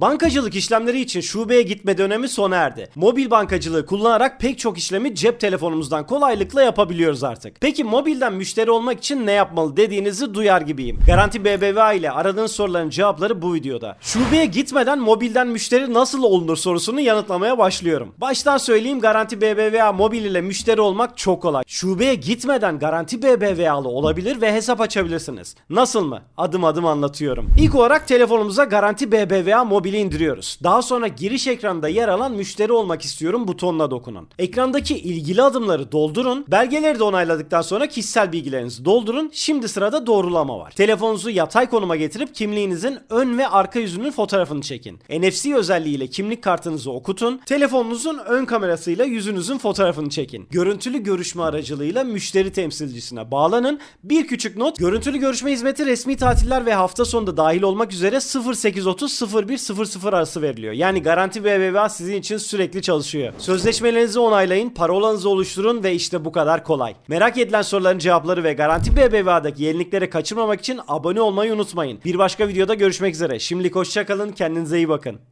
Bankacılık işlemleri için şubeye gitme dönemi sona erdi. Mobil bankacılığı kullanarak pek çok işlemi cep telefonumuzdan kolaylıkla yapabiliyoruz artık. Peki mobilden müşteri olmak için ne yapmalı dediğinizi duyar gibiyim. Garanti BBVA ile aradığınız soruların cevapları bu videoda. Şubeye gitmeden mobilden müşteri nasıl olunur sorusunu yanıtlamaya başlıyorum. Baştan söyleyeyim Garanti BBVA mobil ile müşteri olmak çok kolay. Şubeye gitmeden Garanti BBVA'lı olabilir ve hesap açabilirsiniz. Nasıl mı? Adım adım anlatıyorum. İlk olarak telefonumuza Garanti BBVA mobili indiriyoruz. Daha sonra giriş ekranında yer alan müşteri olmak istiyorum butonuna dokunun. Ekrandaki ilgili adımları doldurun. Belgeleri de onayladıktan sonra kişisel bilgilerinizi doldurun. Şimdi sırada doğrulama var. Telefonunuzu yatay konuma getirip kimliğinizin ön ve arka yüzünün fotoğrafını çekin. NFC özelliğiyle kimlik kartınızı okutun. Telefonunuzun ön kamerasıyla yüzünüzün fotoğrafını çekin. Görüntülü görüşme aracılığıyla müşteri temsilcisine bağlanın. Bir küçük not, görüntülü görüşme hizmeti resmi tatiller ve hafta sonunda dahil olmak üzere 0830 0100 arası veriliyor. Yani Garanti BBVA sizin için sürekli çalışıyor. Sözleşmelerinizi onaylayın, parolanızı oluşturun ve işte bu kadar kolay. Merak edilen soruların cevapları ve Garanti BBVA'daki yenilikleri kaçırmamak için abone olmayı unutmayın. Bir başka videoda görüşmek üzere. Şimdilik hoşçakalın, kendinize iyi bakın.